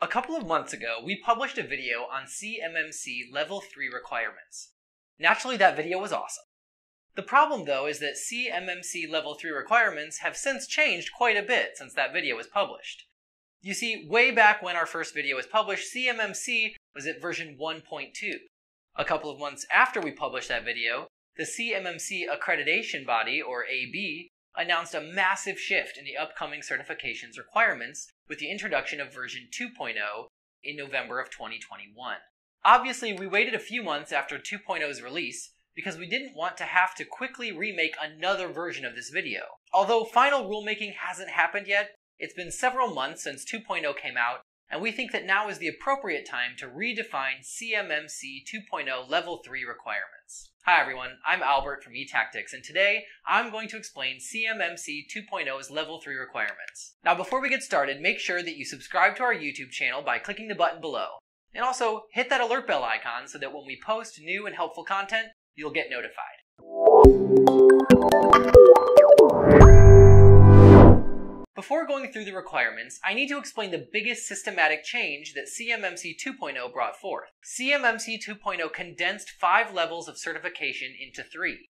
A couple of months ago, we published a video on CMMC Level 3 requirements. Naturally, that video was awesome. The problem, though, is that CMMC Level 3 requirements have since changed quite a bit since that video was published. You see, way back when our first video was published, CMMC was at version 1.2. A couple of months after we published that video, the CMMC accreditation body, or AB, announced a massive shift in the upcoming certifications requirements with the introduction of version 2.0 in November of 2021. Obviously, we waited a few months after 2.0's release because we didn't want to have to quickly remake another version of this video. Although final rulemaking hasn't happened yet, it's been several months since 2.0 came out, and we think that now is the appropriate time to redefine CMMC 2.0 Level 3 requirements. Hi everyone, I'm Albert from eTactics, and today I'm going to explain CMMC 2.0's Level 3 requirements. Now before we get started, make sure that you subscribe to our YouTube channel by clicking the button below. And also, hit that alert bell icon so that when we post new and helpful content, you'll get notified. Before going through the requirements, I need to explain the biggest systematic change that CMMC 2.0 brought forth. CMMC 2.0 condensed five levels of certification into three.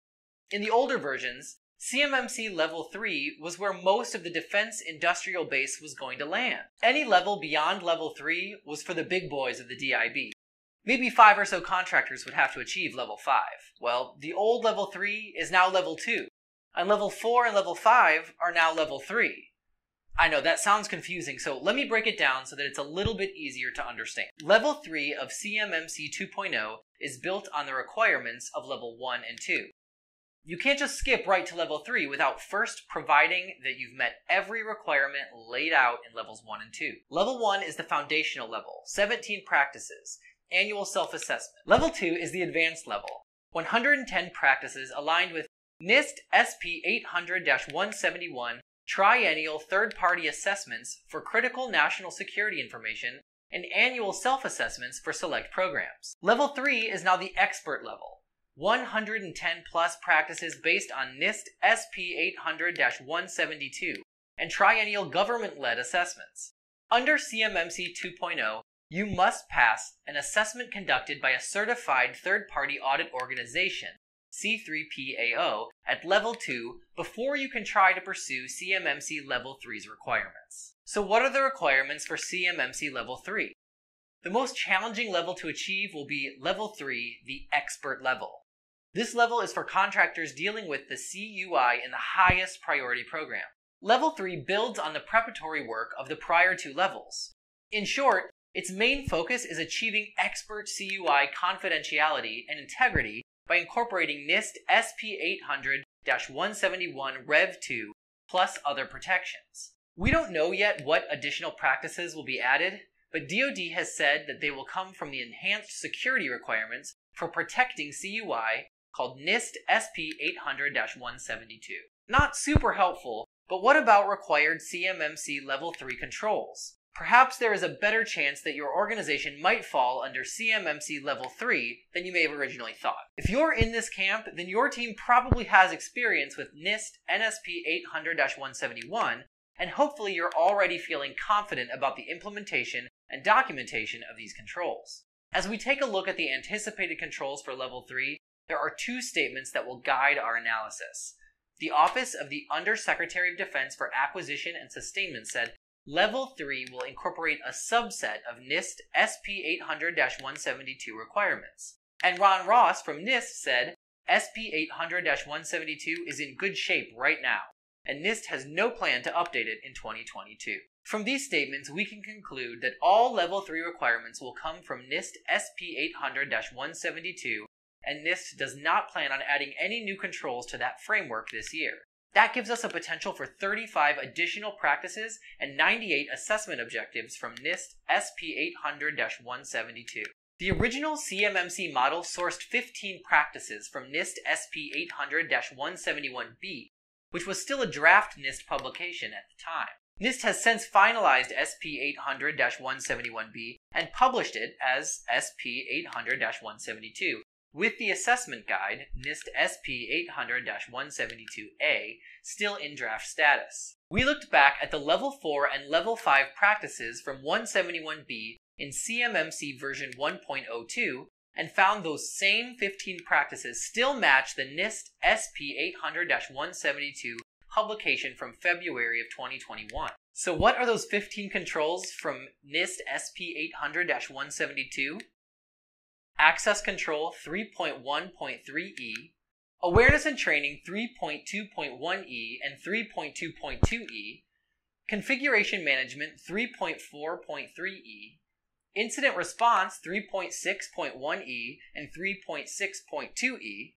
In the older versions, CMMC Level 3 was where most of the defense industrial base was going to land. Any level beyond Level 3 was for the big boys of the DIB. Maybe five or so contractors would have to achieve Level 5. Well, the old Level 3 is now Level 2, and Level 4 and Level 5 are now Level 3. I know that sounds confusing, so let me break it down so that it's a little bit easier to understand. Level 3 of CMMC 2.0 is built on the requirements of Level 1 and 2. You can't just skip right to Level 3 without first providing that you've met every requirement laid out in Levels 1 and 2. Level 1 is the foundational level, 17 practices, annual self-assessment. Level 2 is the advanced level, 110 practices aligned with NIST SP 800-171 triennial third party assessments for critical national security information, and annual self assessments for select programs. Level 3 is now the expert level. 110 plus practices based on NIST SP 800 172 and triennial government led assessments. Under CMMC 2.0, you must pass an assessment conducted by a certified third party audit organization C3PAO at level 2 before you can try to pursue CMMC level 3's requirements. So what are the requirements for CMMC level 3? The most challenging level to achieve will be level 3, the expert level. This level is for contractors dealing with the CUI in the highest priority program. Level 3 builds on the preparatory work of the prior two levels. In short, its main focus is achieving expert CUI confidentiality and integrity by incorporating NIST SP 800 171 Rev 2 plus other protections. We don't know yet what additional practices will be added, but DoD has said that they will come from the enhanced security requirements for protecting CUI called NIST SP 800 172. Not super helpful, but what about required CMMC Level 3 controls? Perhaps there is a better chance that your organization might fall under CMMC Level 3 than you may have originally thought. If you're in this camp, then your team probably has experience with NIST NSP 800 171, and hopefully you're already feeling confident about the implementation and documentation of these controls. As we take a look at the anticipated controls for Level 3, there are two statements that will guide our analysis. The Office of the Undersecretary of Defense for Acquisition and Sustainment said Level 3 will incorporate a subset of NIST SP 800 172 requirements. And Ron Ross from NIST said SP 800 172 is in good shape right now, and NIST has no plan to update it in 2022. From these statements, we can conclude that all Level 3 requirements will come from NIST SP 800 172, and NIST does not plan on adding any new controls to that framework this year. That gives us a potential for 35 additional practices and 98 assessment objectives from NIST SP 800 172. The original CMMC model sourced 15 practices from NIST SP 800 171B, which was still a draft NIST publication at the time. NIST has since finalized SP 800 171B and published it as SP 800 172, with the assessment guide, NIST SP 800 172A, still in draft status. We looked back at the Level 4 and Level 5 practices from 171B in CMMC version 1.02 and found those same 15 practices still match the NIST SP 800 172 publication from February of 2021. So, what are those 15 controls from NIST SP 800 172? Access Control 3.1.3e, Awareness and Training 3.2.1e and 3.2.2e, Configuration Management 3.4.3e, Incident Response 3.6.1e and 3.6.2e,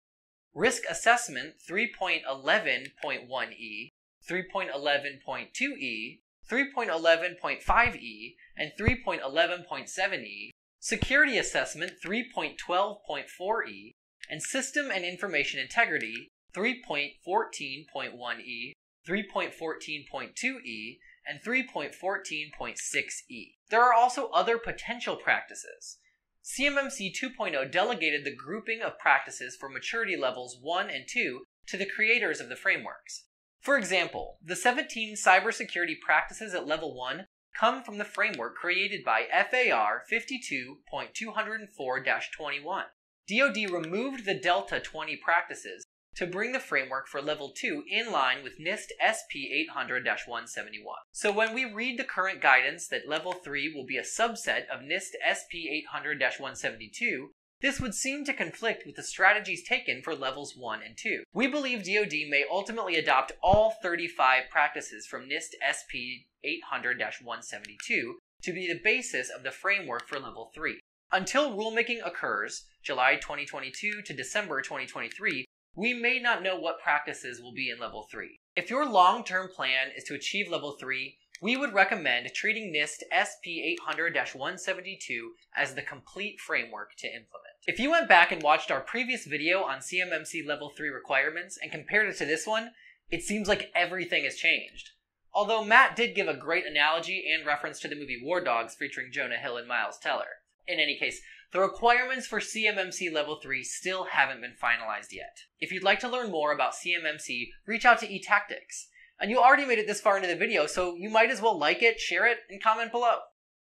Risk Assessment 3.11.1e, 3.11.2e, 3.11.5e, and 3.11.7e, Security Assessment 3.12.4e, and System and Information Integrity 3.14.1e, 3.14.2e, and 3.14.6e. There are also other potential practices. CMMC 2.0 delegated the grouping of practices for maturity levels 1 and 2 to the creators of the frameworks. For example, the 17 cybersecurity practices at level 1 come from the framework created by FAR 52.204-21. DoD removed the Delta 20 practices to bring the framework for level 2 in line with NIST SP 800-171. So when we read the current guidance that level 3 will be a subset of NIST SP 800-172, this would seem to conflict with the strategies taken for levels 1 and 2. We believe DoD may ultimately adopt all 35 practices from NIST SP 800-172 to be the basis of the framework for level 3. Until rulemaking occurs, July 2022 to December 2023, we may not know what practices will be in level 3. If your long term plan is to achieve level 3, we would recommend treating NIST SP 800 172 as the complete framework to implement. If you went back and watched our previous video on CMMC level 3 requirements and compared it to this one, it seems like everything has changed. Although Matt did give a great analogy and reference to the movie War Dogs featuring Jonah Hill and Miles Teller. In any case, the requirements for CMMC Level 3 still haven't been finalized yet. If you'd like to learn more about CMMC, reach out to eTactics. And you already made it this far into the video, so you might as well like it, share it, and comment below.